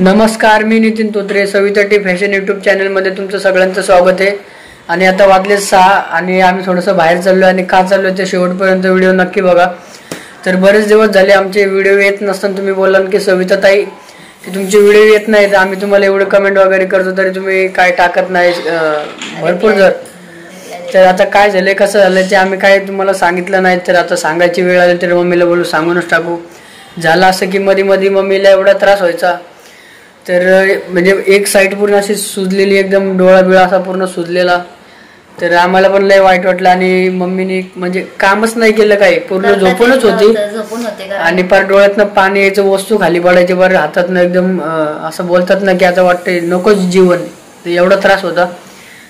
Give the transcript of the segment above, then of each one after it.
नमस्कार मी Nitin Totre Savita T fashion YouTube चॅनलमध्ये तुमचं सगळ्यांचं स्वागत आहे. आणि आता वाजले सहा आणि आम्ही थोडंसं बाहेर चाललो आणि का चाललो ते शेवटपर्यंत व्हिडिओ नक्की बघा. तर बरेच दिवस झाले आमचे व्हिडिओ येत नसताना तुम्ही बोलाल की सविता ताई की तुमचे व्हिडिओ येत नाहीत आम्ही तुम्हाला एवढं कमेंट वगैरे करतो तरी तुम्ही काय टाकत नाही भरपूर जर. तर आता काय झालंय कसं झालं ते आम्ही काय तुम्हाला सांगितलं नाही तर आता सांगायची वेळ आली तर मम्मीला बोलू सांगूनच टाकू. झालं असं की मध्ये मध्ये मम्मीला एवढा त्रास व्हायचा. तर म्हणजे एक साईड पूर्ण अशी सुजलेली एकदम डोळा बिळा असा पूर्ण सुजलेला. तर आम्हाला पण लय वाईट वाटलं आणि मम्मीने म्हणजे कामच नाही केलं काय पूर्ण झोपूनच होती. आणि पार डोळ्यातनं पाणी यायचं वस्तू खाली पडायचे बरं हातातनं एकदम असं बोलतात ना की आता वाटतंय नकोच जीवन. एवढा त्रास होता.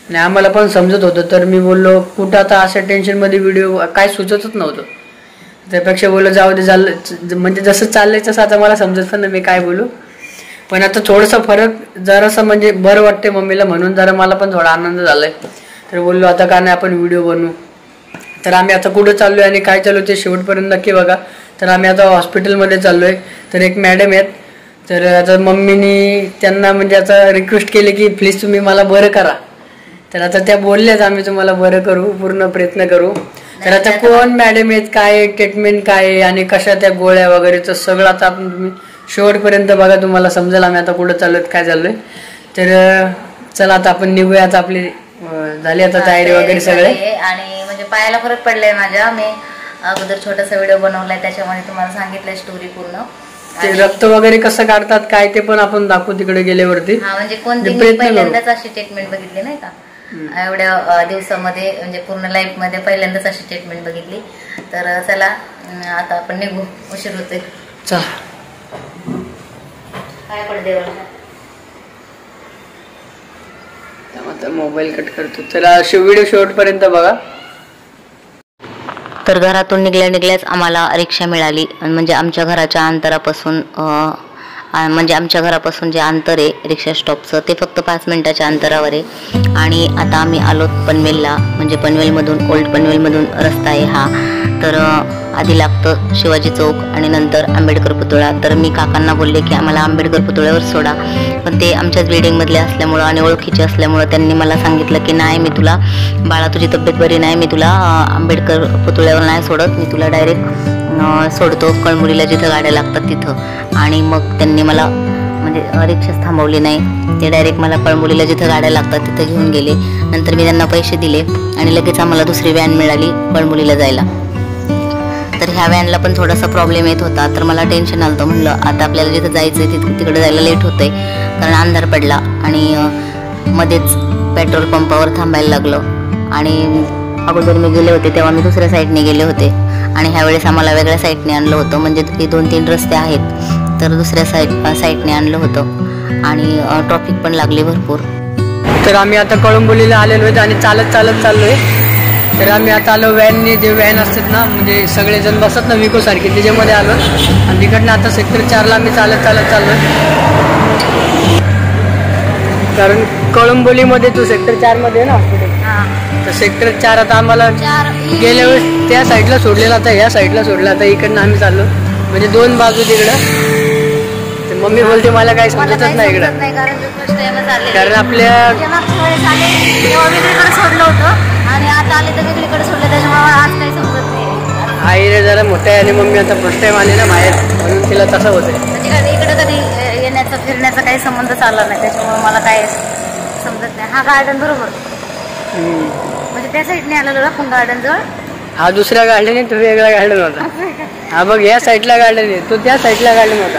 आणि आम्हाला पण समजत होतं. तर मी बोललो कुठं आता अशा टेन्शनमध्ये व्हिडिओ काय सुचतच नव्हतं. त्यापेक्षा बोललो जाऊ दे झालं म्हणजे जसं चाललंय तसं आता मला समजत पण मी काय बोलू. पण आता थोडासा फरक जरासा म्हणजे बरं वाटते मम्मीला म्हणून जरा मला पण थोडा आनंद झालाय. तर बोललो आता का नाही आपण व्हिडिओ बनवू? तर आम्ही आता कुठं चाललोय आणि काय चालू ते शेवटपर्यंत नक्की बघा. तर आम्ही आता हॉस्पिटलमध्ये चाललोय. तर एक मॅडम आहेत. तर आता मम्मीनी त्यांना म्हणजे आता रिक्वेस्ट केली की प्लीज तुम्ही मला बरं करा. तर आता त्या बोलल्यात आम्ही तुम्हाला बरं करू पूर्ण प्रयत्न करू. तर आता कोण मॅडम आहेत? काय ट्रीटमेंट काय आहे आणि कशा त्या गोळ्या वगैरे तर सगळं आता आपण तुम्ही शेवटपर्यंत बघा तुम्हाला समजेल आम्ही आता कुठं चाललोय काय चाललोय. तर चला आता आपण निघूया आता आपली झाली आता तयारी वगैरे सगळे. आणि म्हणजे पायाला फरक पडलाय माझ्या. मी अगोदर छोटासा व्हिडिओ बनवलाय त्याच्यामध्ये तुम्हाला सांगितलंय स्टोरी पूर्ण. ते रक्त वगैरे कसं काढतात काय ते पण आपण दाखवू तिकडे गेल्यावरती. म्हणजे कोणती. पहिल्यांदाच अशी ट्रीटमेंट बघितली नाही का? एवढ्या दिवसामध्ये म्हणजे पूर्ण लाईफमध्ये पहिल्यांदाच अशी ट्रीटमेंट बघितली. तर चला आता आपण निघू. उशीर होतोय. चला. काय आता मोबाईल कट करतो. चला व्हिडिओ शेवटपर्यंत बघा. तर घरातून निघल्या निघल्याच आम्हाला रिक्षा मिळाली. म्हणजे आमच्या घराच्या अंतरापासून म्हणजे आमच्या घरापासून जे अंतर आहे रिक्षा स्टॉपचं ते फक्त पाच मिनिटाच्या अंतरावर आहे. आणि आता आम्ही आलो पनवेलला. म्हणजे पनवेलमधून ओल्ड पनवेलमधून रस्ता आहे हा. तर आधी लागतं शिवाजी चौक आणि नंतर आंबेडकर पुतळा. तर मी काकांना बोलले की आम्हाला आंबेडकर पुतळ्यावर सोडा. पण ते आमच्याच बिल्डिंगमधले असल्यामुळं आणि ओळखीचे असल्यामुळं त्यांनी मला सांगितलं की नाही मी तुला बाळा तुझी तब्येत बरी नाही. मी तुला आंबेडकर पुतळ्यावर नाही सोडत. मी तुला डायरेक्ट सोडतो. कळमुरीला जिथं गाड्या लागतात तिथं. आणि मग त्यांनी मला म्हणजे रिक्षाच थांबवली नाही. ते डायरेक्ट मला कळमुलीला जिथं गाड्या लागतात तिथं घेऊन गेले. नंतर मी त्यांना पैसे दिले आणि लगेच आम्हाला दुसरी व्हॅन मिळाली कळमुलीला जायला. तर ह्या व्हॅनला पण थोडासा प्रॉब्लेम येत होता. तर मला टेन्शन आलं होतं म्हणलं आता आपल्याला जिथं जायचं आहे तिथं तिकडे जायला लेट होतंय. कारण अंधार पडला. आणि मध्येच पेट्रोल पंपावर थांबायला लागलं. आणि अगोदर मी गेले होते तेव्हा मी दुसऱ्या साईडने गेले होते. आणि ह्यावेळेस आम्हाला वेगळ्या साईडने आणलं होतं. म्हणजे हे दोन तीन रस्ते आहेत. तर दुसऱ्या साईड साईडने आणलं होतं. आणि ट्रॉफिक पण लागली भरपूर. तर आम्ही आता कळंबोलीला आलेलो आहेत आणि चालत चालत चाललो आहे तर आम्ही आता आलो व्हॅनने जे व्हॅन असतात ना म्हणजे सगळेजण बसत ना विको सारखे त्याच्यामध्ये आलो. आणि तिकडनं आता सेक्टर चारला आम्ही चालत चालत चाललोय कारण कळंबोलीमध्ये तू सेक्टर चारमध्ये आहे ना तर सेक्टर चार आता आम्हाला गेल्या वेळेस त्या साईडला सोडलेला आता ह्या साईडला सोडला आता इकडनं आम्ही चाललो. म्हणजे दोन बाजू तिकडं. मम्मी बोलते मला काही समजतच नाही इकडं. कारण आपल्या सोडलं होतं आणि आता आले तर वेगळीकडे सोडलं त्याच्यामुळे मला आज काही समजत नाही. आईने जरा मोठं आणि मम्मी आता फर्स्ट टाइम आली ना बाहेर म्हणून तिला तसं होतंय. म्हणजे कधी इकडे कधी येण्याचा फिरण्याचा काही संबंध आला नाही त्याच्यामुळे मला काय समजत नाही. हा गार्डन बरोबर. म्हणजे त्या साईडने आलेलो ना पण गार्डन जवळ? हा दुसरा गार्डन आहे तो वेगळा गार्डन होता. हा बघ या साईडला गार्डन आहे तो त्या साईडला गार्डन होता.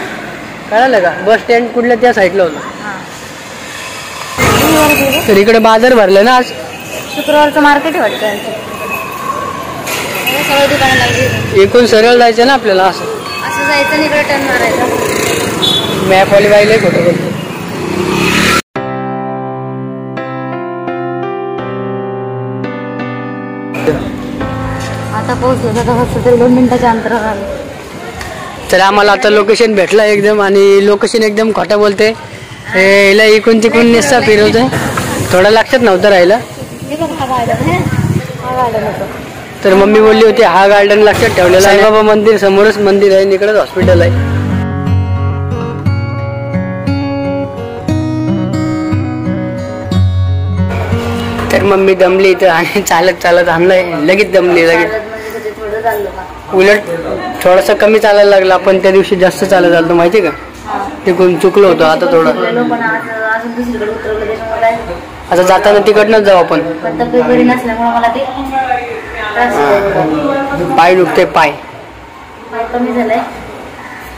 कळालं का? बस स्टँड कुठल्या त्या साईडला होता. तर इकडे बाजार भरलं ना आज. शुक्रवारचं मार्केट आहे वाटतं यांचं. सगळं दुकानं लागली एकूण सरळ जायचं ना आपल्याला असं. असं जायचं आणि इकडे टर्न मारायचा. मॅपवाली बाईला फोटो करतो. आता पोहोचलो आता हॉस्पिटल दोन मिनिटाच्या अंतरावर आलो. तर आम्हाला आता लोकेशन भेटला एकदम आणि लोकेशन एकदम खोटं बोलते. हिला इकून तिकून निस्ता फिरवतोय. थोडं लक्षात नव्हतं राहिलं. तर मम्मी बोलली होती हा गार्डन लक्षात ठेवलेला बाबा मंदिर समोरच मंदिर आहे इकडेच हॉस्पिटल आहे. तर मम्मी दमली इथं आणि चालत चालत आणलंय लगेच दमली लगेच. उलट थोडस कमी चालायला लागला. पण त्या दिवशी जास्त चालत आलो माहितीये का? ते कोण चुकलो होतो आता थोडं. आता जाताना तिकडनंच जाऊ आपण. पण तब्येत बरी नसल्यामुळे मला ते त्रास होतो. पाय दुखते पाय. पाय कमी झालाय.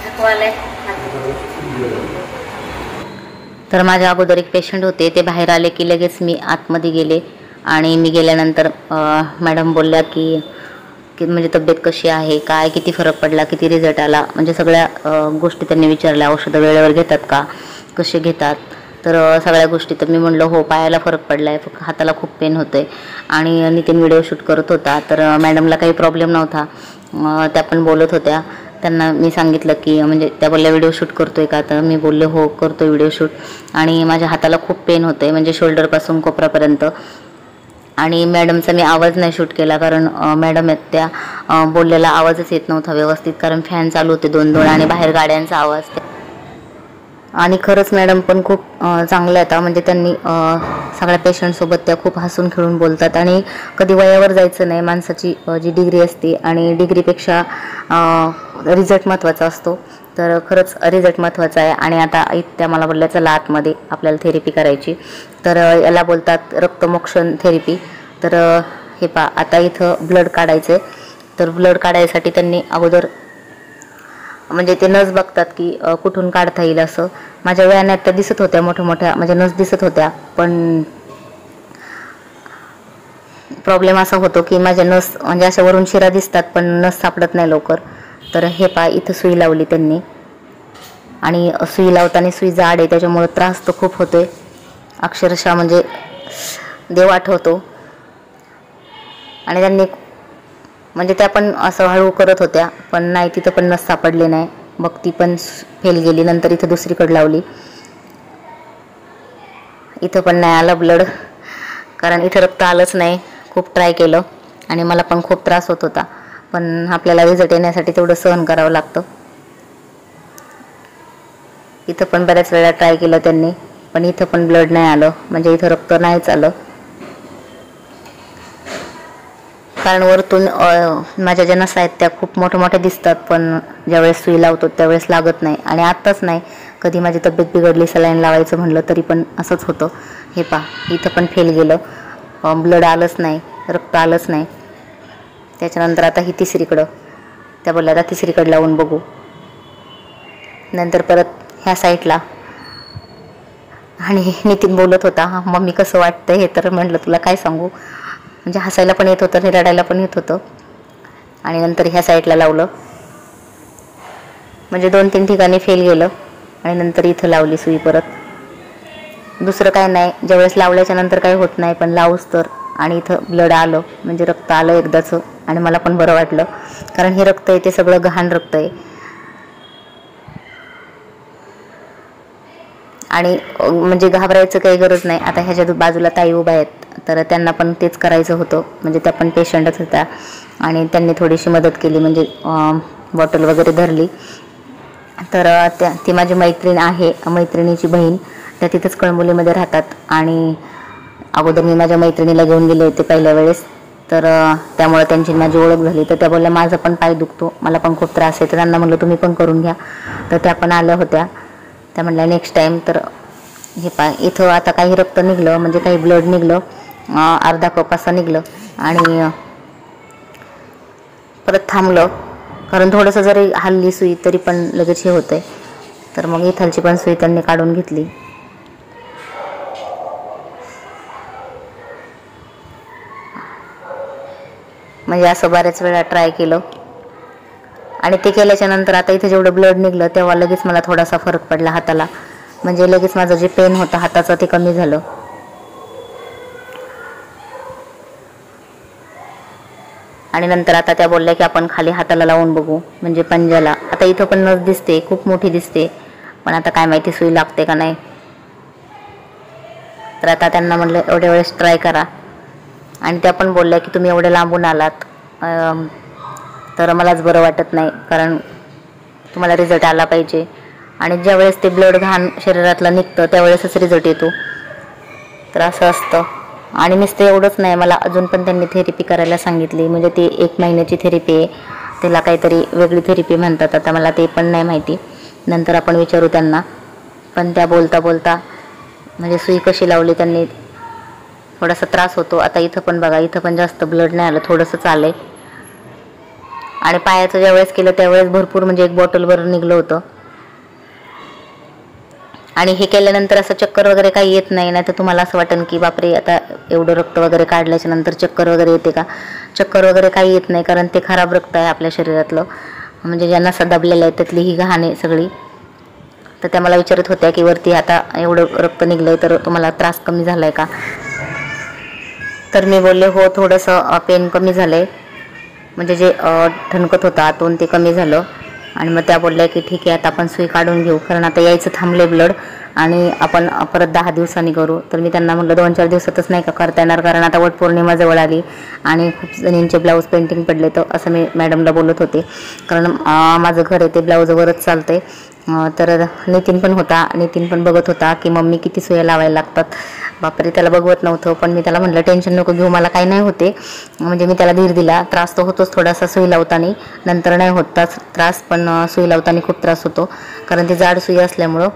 थकवा आलाय तर माझ्या अगोदर एक पेशंट होते. ते बाहेर आले की लगेच मी आतमध्ये गेले. आणि मी गेल्यानंतर अं, मॅडम बोलल्या की की म्हणजे तब्येत कशी आहे काय किती फरक पडला किती रिझल्ट आला. म्हणजे सगळ्या अं, गोष्टी त्यांनी विचारल्या. औषधं वेळेवर घेतात का? कसे घेतात? तर सगळ्या गोष्टी तर मी म्हणलं हो पायाला फरक पडला आहे फक्त हाताला खूप पेन होतं आहे आणि नितीन व्हिडिओ शूट करत होता. तर मॅडमला काही प्रॉब्लेम नव्हता. त्या पण बोलत होत्या. त्यांना मी सांगितलं की म्हणजे त्या बोलल्या व्हिडिओ शूट करतोय का? तर मी बोलले हो करतोय व्हिडिओ शूट आणि माझ्या हाताला खूप पेन होतं आहे म्हणजे शोल्डरपासून कोपरापर्यंत आणि मॅडमचा मी आवाज नाही शूट केला कारण मॅडम आहेत त्या बोललेला आवाजच येत नव्हता व्यवस्थित कारण फॅन चालू होते दोन दोन आणि बाहेर गाड्यांचा आवाज. आणि खरंच मॅडम पण खूप चांगल्या आहेत. म्हणजे त्यांनी सगळ्या पेशंटसोबत त्या खूप हसून खेळून बोलतात. आणि कधी वयावर जायचं नाही माणसाची जी डिग्री असते आणि डिग्रीपेक्षा रिझल्ट महत्त्वाचा असतो. तर खरंच रिझल्ट महत्त्वाचा आहे. आणि आता इ- त्या मला बोलल्या चला आतमध्ये आपल्याला थेरपी करायची. तर याला बोलतात रक्तमोक्षण थेरपी तर हे पा आता इथं ब्लड काढायचं आहे तर ब्लड काढायसाठी त्यांनी अगोदर म्हणजे ते नस बघतात की कुठून काढता येईल असं. माझ्या वेळाने तर दिसत होत्या मोठ्या मोठ्या म्हणजे नस दिसत होत्या पण प्रॉब्लेम असा होतो की माझ्या नस म्हणजे अशा वरून शिरा दिसतात पण नस सापडत नाही लवकर. तर हे पा इथं सुई लावली त्यांनी. आणि सुई लावताना सुई जाड आहे त्याच्यामुळं त्रास तर खूप होतोय. अक्षरशः म्हणजे देव आठवतो. आणि त्यांनी म्हणजे त्या पण असं हळू करत होत्या पण नाही तिथं पण नस सापडले नाही. मग ती पण फेल गेली नंतर इथं दुसरीकडे लावली. इथं पण नाही आलं ब्लड कारण इथं रक्त आलंच नाही. खूप ट्राय केलं आणि मला पण खूप त्रास होत होता. पण आपल्याला रिझल्ट येण्यासाठी तेवढं सहन करावं लागतं. इथं पण बऱ्याच वेळा ट्राय केलं त्यांनी पण इथं पण ब्लड नाही आलं. म्हणजे इथं रक्त नाहीच आलं. कारण वरतून माझ्या ज्या नसा आहेत त्या खूप मोठ्या मोठ्या दिसतात पण ज्यावेळेस सुई लावतो त्यावेळेस लागत नाही. आणि आत्ताच नाही कधी माझी तब्येत बिघडली सलाईन लावायचं म्हणलं तरी पण असंच होतं. हे पा इथं पण फेल गेलं. ब्लड आलंच नाही रक्त आलंच नाही. त्याच्यानंतर आता ही तिसरीकडं. त्या बोलल्या आता तिसरीकडं लावून बघू. नंतर परत ह्या साईडला. आणि नितीन बोलत होता मम्मी कसं वाटतं हे तर? म्हटलं तुला काय सांगू? म्हणजे हसायला पण येत होतं आणि रडायला पण येत होतं. आणि नंतर ह्या साईडला लावलं. म्हणजे दोन तीन ठिकाणी फेल गेलं आणि नंतर इथं लावली सुई परत. दुसरं काय नाही ज्यावेळेस लावल्याच्या नंतर काही होत नाही पण लावूच तर. आणि इथं ब्लड आलं म्हणजे रक्त आलं एकदाचं. आणि मला पण बरं वाटलं कारण हे रक्त आहे ते सगळं गहाण रक्त आहे. आणि म्हणजे घाबरायचं काही गरज नाही. आता ह्याच्या बाजूला ताई उभ्या आहेत. तर त्यांना पण तेच करायचं होतं. म्हणजे त्या पण पेशंटच होत्या. आणि त्यांनी थोडीशी मदत केली. म्हणजे बॉटल वगैरे धरली. तर त्या ती माझी मैत्रीण आहे. मैत्रिणीची बहीण. त्या तिथंच कळमुलीमध्ये राहतात. आणि अगोदर मी माझ्या मैत्रिणीला घेऊन गेले होते पहिल्या वेळेस. तर त्यामुळे त्यांची माझी ओळख झाली. तर त्या बोलल्या माझा पण पाय दुखतो. मला पण खूप त्रास आहे. तर त्यांना म्हणलं तुम्ही पण करून घ्या. तर त्या पण आल्या होत्या. त्या म्हणल्या नेक्स्ट टाईम तर हे पाय इथं आता काही रक्त निघलं. म्हणजे काही ब्लड निघलं. अर्धा कप असं निघलं आणि परत थांबलं. कारण थोडंसं जरी हल्ली सुई तरी पण लगेच हे होतं आहे तर मग इथलची पण सुई त्यांनी काढून घेतली. म्हणजे असं बऱ्याच वेळा ट्राय केलं. आणि ते केल्याच्यानंतर आता इथे जेवढं ब्लड निघलं तेव्हा लगेच मला थोडासा फरक पडला हाताला. म्हणजे लगेच माझं जे पेन होतं हाताचं ते कमी झालं. आणि नंतर आता त्या बोलल्या की आपण खाली हाताला लावून बघू म्हणजे पंजाला. आता इथं पण नस दिसते खूप मोठी दिसते. पण आता काय माहिती सुई लागते का नाही. तर आता त्यांना म्हणलं एवढ्या वेळेस ट्राय करा. आणि त्या पण बोलल्या की तुम्ही एवढे लांबून आलात. तर मलाच बरं वाटत नाही कारण तुम्हाला रिझल्ट आला पाहिजे. आणि ज्यावेळेस ते ब्लड घाण शरीरातलं निघतं त्यावेळेसच रिझल्ट येतो. तर असं असतं. आणि नुसतं एवढंच नाही मला अजून पण त्यांनी थेरपी करायला सांगितली. म्हणजे ती एक महिन्याची थेरपी आहे. त्याला काहीतरी वेगळी थेरपी म्हणतात. आता मला ते पण नाही माहिती. नंतर आपण विचारू त्यांना. पण त्या बोलता बोलता म्हणजे सुई कशी लावली त्यांनी थोडासा त्रास होतो. आता इथं पण बघा इथं पण जास्त ब्लड नाही आलं. थोडंसं आलं आहे आणि पायाचं ज्यावेळेस केलं त्यावेळेस भरपूर म्हणजे एक बॉटलभर निघलं होतं. आणि हे केल्यानंतर असं चक्कर वगैरे काही येत नाही नाही तर तुम्हाला असं वाटेल की बापरे आता एवढं रक्त वगैरे काढल्याच्या नंतर चक्कर वगैरे येते का? चक्कर वगैरे काही येत नाही कारण ते खराब रक्त आहे आपल्या शरीरातलं. म्हणजे ज्यांना सदाबलेलं आहे त्यातली ही घाण आहे सगळी. तर त्या मला विचारत होत्या की वरती आता एवढं रक्त निघलंय तर तुम्हाला त्रास कमी झाला आहे का? तर मी बोलले हो थोडंसं पेन कमी झालंय. म्हणजे जे ठणकत होतं आतून ते कमी झालं. आणि मग त्या बोलल्या की ठीक आहे आता आपण सुई काढून घेऊ. कारण आता यायचं थांबले ब्लड आणि आपण परत दहा दिवसांनी करू. तर मी त्यांना म्हटलं दोन चार दिवसातच नाही का करता येणार? कारण आता वटपौर्णिमा जवळ आली आणि खूप जणींचे ब्लाऊज पेंटिंग पडले. तर असं मी मॅडमला बोलत होते. कारण माझं घर आहे ते ब्लाऊजवरच चालतं आहे तर नितीन पण होता. नितीन पण बघत होता की मम्मी किती सुया लावायला लागतात. बापरे त्याला बघवत नव्हतं पण मी त्याला म्हटलं टेन्शन नको घेऊ मला काही नाही होते. म्हणजे मी त्याला धीर दिला. त्रास तर होतोच थोडासा सुई लावताना. नंतर नाही होत त्रास. पण सुई लावताना खूप त्रास होतो. कारण ती जाड सुई असल्यामुळं.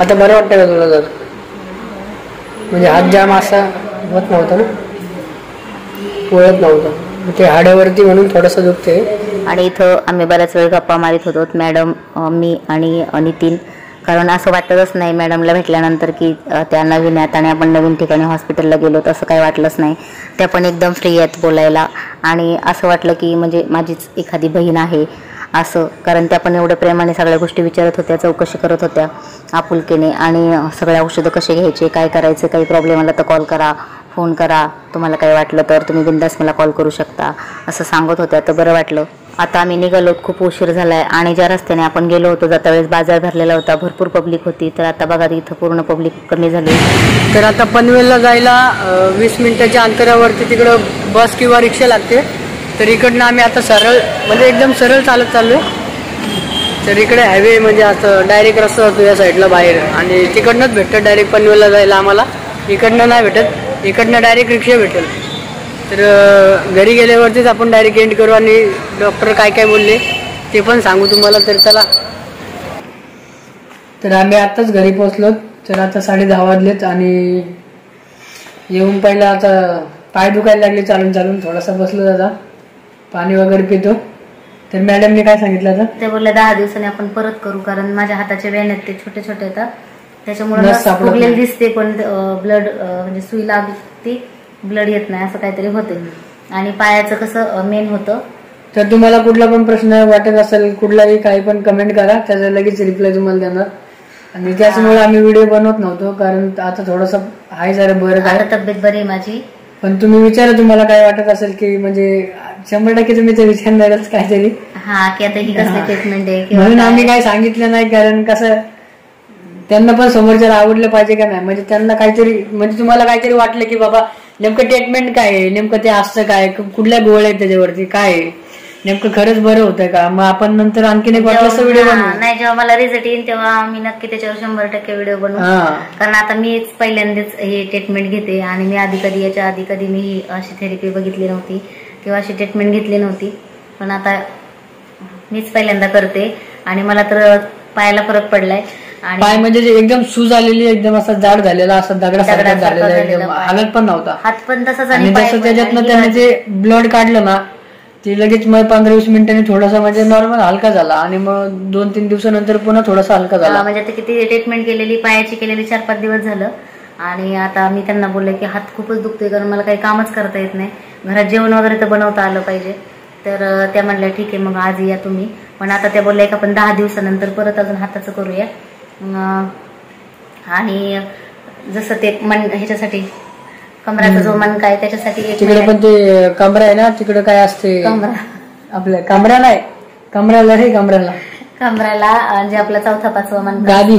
आता बरं वाटतं का तुला जर? म्हणजे आज जाम असा होत नव्हता ना? वळत नव्हतं. ते हाडावरती म्हणून थोडंसं दुखते आणि इथं आम्ही बऱ्याच वेळ गप्पा मारित होतो. मॅडम मी आणि नितीन. कारण असं वाटतच नाही मॅडमला भेटल्यानंतर की त्या नवीन आहेत आणि आपण नवीन ठिकाणी हॉस्पिटलला गेलो तसं काही वाटलंच नाही. त्या पण एकदम फ्री आहेत बोलायला. आणि असं वाटलं की म्हणजे माझीच एखादी बहीण आहे असं. कारण त्या पण एवढ्या प्रेमाने सगळ्या गोष्टी विचारत होत्या चौकशी करत होत्या आपुलकीने. आणि सगळ्या औषधं कसे घ्यायचे काय करायचं काही प्रॉब्लेम आला तर कॉल करा. फोन करा. तुम्हाला काही वाटलं तर तुम्ही बिंदास मला कॉल करू शकता. असं सांगत होत्या तर बरं वाटलं. आता आम्ही निघालो खूप उशीर झाला आहे आणि ज्या रस्त्याने आपण गेलो होतो जाता वेळेस बाजार भरलेला होता भरपूर पब्लिक होती. तर आता बघा इथं पूर्ण पब्लिक कमी झाली. तर आता पनवेलला जायला वीस मिनिटाच्या अंतरावरती तिकडं बस किंवा रिक्षा लागते. तर इकडनं आम्ही आता सरळ म्हणजे एकदम सरळ चालत चाललो तर इकडे हायवे म्हणजे असं डायरेक्ट रस्ता होतो या साईडला बाहेर. आणि तिकडनंच भेटतं डायरेक्ट पनवेलला जायला आम्हाला. इकडनं नाही भेटत. इकडनं डायरेक्ट रिक्षा भेटेल. तर घरी गेल्यावरतीच आपण डायरेक्ट एंड करू आणि डॉक्टर काय काय बोलले ते पण सांगू तुम्हाला तर चला. तर आम्ही आत्ताच घरी पोहोचलो. तर आता साडे दहा वाजलेत आणि येऊन पहिला आता पाय दुखायला लागले चालून चालून. थोडासा बसलो दादा. पाणी वगैरे पितो. तर मॅडमने काय सांगितलं आता? ते बोलले दहा दिवसांनी आपण परत करू कारण माझ्या हाताचे वेण आहेत ते छोटे छोटे येतात. त्याच्यामुळे फुगलेली. दिसते पण ब्लड म्हणजे सुई लागते ब्लड येत नाही असं काहीतरी होते आणि पायाचं कसं मेन होतं. तर तुम्हाला कुठला पण प्रश्न वाटत असेल कुठलाही काही पण कमेंट करा त्याचा लगेच रिप्लाय तुम्हाला देणार. आणि त्याच्यामुळे आम्ही व्हिडिओ बनवत नव्हतो कारण आता थोडस आहे जरा बरं आता तब्येत बरी आहे माझी. पण तुम्ही विचारा तुम्हाला काय वाटत असेल की म्हणजे शंभर टक्के तुम्ही ते विचारणारच काहीतरी. हा की आता ही कसली ट्रीटमेंट आहे म्हणून? आम्ही काय सांगितलं नाही कारण कसं त्यांना पण समोरच्याला आवडलं पाहिजे का नाही? म्हणजे त्यांना काहीतरी म्हणजे तुम्हाला काहीतरी वाटलं की बाबा नेमकं ट्रीटमेंट काय आहे? नेमकं ते असतं काय? कुठल्या गोळ आहेत त्याच्यावरती? काय आहे? नेमकं खरंच बरं होतंय का? मग आपण नंतर आणखीन एक वाटलं व्हिडिओ बनवू हा, नाही जेव्हा मला रिझल्ट येईल तेव्हा मी नक्की त्याच्यावर शंभर टक्के व्हिडिओ बनवू. कारण आता मीच पहिल्यांदाच हे ट्रीटमेंट घेते आणि मी आधी कधी याच्या आधी कधी मी अशी थेरपी बघितली नव्हती किंवा अशी ट्रीटमेंट घेतली नव्हती. पण आता मीच पहिल्यांदा करते आणि मला तर पायाला फरक पडलाय. पाय म्हणजे एकदम सूज आलेली एकदम असा जाड झालेला असं दगडासारखा झालेला झालेला एकदम. हालत पण नव्हता. हात पण तसाच आणि जसं त्याच्यातनं त्याने जे ब्लड काढलं ना ते लगेच मग पंधरा वीस मिनिटांनी थोडासा म्हणजे नॉर्मल हलका झाला. आणि मग दोन तीन दिवसानंतर पुन्हा थोडासा हलका झाला. म्हणजे आता किती ट्रीटमेंट केलेली पायाची केलेली चार पाच दिवस झालं. आणि आता मी त्यांना बोलले की हात खूपच दुखतोय कारण मला काही कामच करता येत नाही. घरात जेवण वगैरे तर बनवता आलं पाहिजे. तर त्या म्हणल्या ठीक आहे मग आज या तुम्ही. पण आता त्या बोलल्या की आपण दहा दिवसानंतर परत अजून हाताचं करूया. आणि जसं ते मन ह्याच्यासाठी कमराचा जो मनका आहे त्याच्यासाठी एक तिकडे पण ते कमरा आहे ना तिकडे काय असते? कमरा. आपल्या कमरा नाही कमराला रे कमराला. कमराला जे आपला चौथा पाचवा मनका गादी.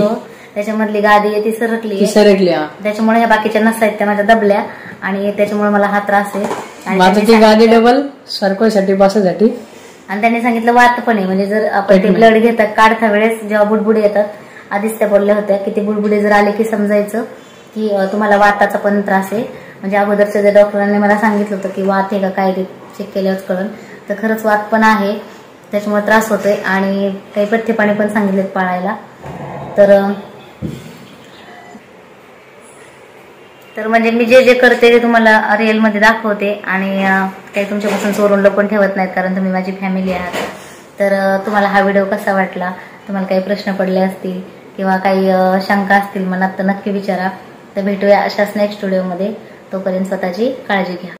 त्याच्यामधली गादी आहे ती सरकली आहे. सरकली त्याच्यामुळे ह्या बाकीच्या नस आहेत त्या माझ्या दबल्या आणि त्याच्यामुळे मला हा त्रास आहे. त्यांनी ती गादी डबल सरकवायसाठी बसासाठी आणि त्यांनी सांगितलं वात पण आहे म्हणजे जर आपण ते. ब्लड घेतात काढता वेळेस जेव्हा बुडबुडे येतात आधीच त्या बोलल्या होत्या की ते बुडबुडे जर आले की समजायचं की तुम्हाला वाताचा पण त्रास आहे. म्हणजे अगोदरच्या ज्या डॉक्टरांनी मला सांगितलं होतं की वात आहे का काय ते चेक केल्यावर कळून. तर खरंच वात पण आहे त्याच्यामुळे त्रास होतोय आणि काही पथ्य पाणी पण सांगितलेत पाळायला. तर तर म्हणजे मी जे जे करते ते तुम्हाला रिअलमध्ये दाखवते आणि काही तुमच्यापासून चोरून लपून ठेवत नाहीत कारण तुम्ही माझी फॅमिली आहात. तर तुम्हाला हा व्हिडिओ कसा वाटला? तुम्हाला काही प्रश्न पडले असतील किंवा काही शंका असतील मनात तर नक्की विचारा. तर भेटूया अशाच नेक्स्ट व्हिडिओमध्ये तोपर्यंत स्वतःची काळजी घ्या.